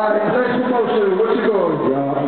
Alright, next promotion. posting. What you going, John?